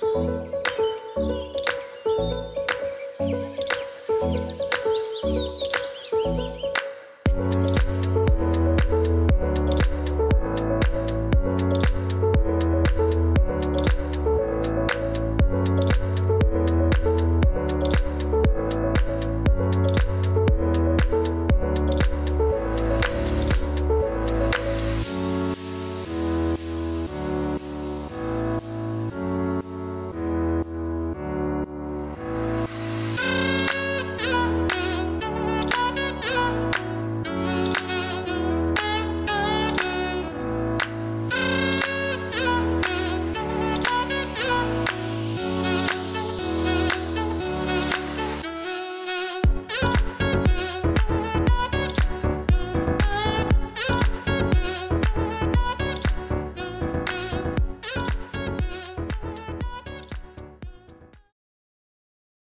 了。